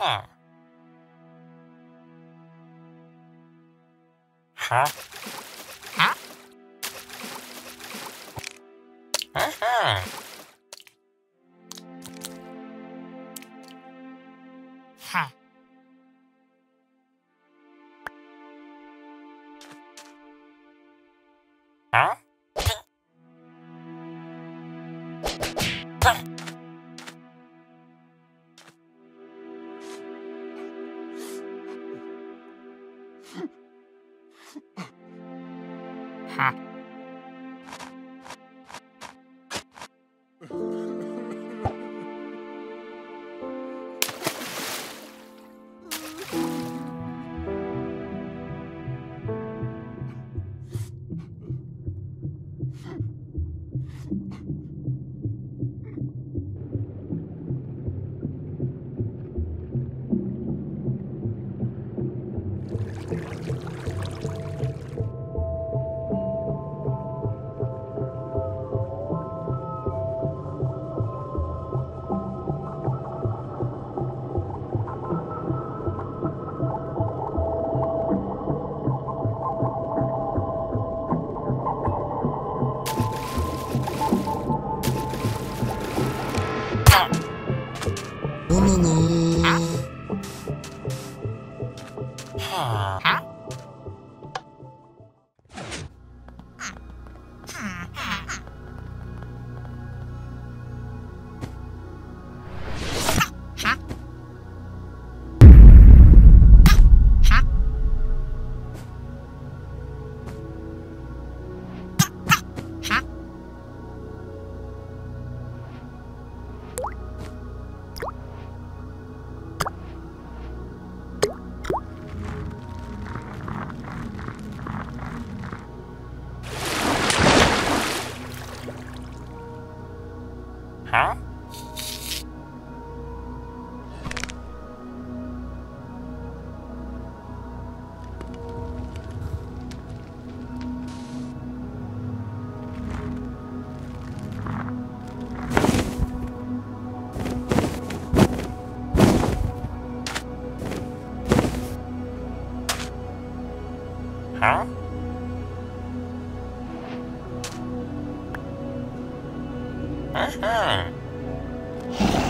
Huh. Huh? Huh? Uh-huh. Huh. Huh? Huh. No, no, Huh? Uh-huh.